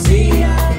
fantasía.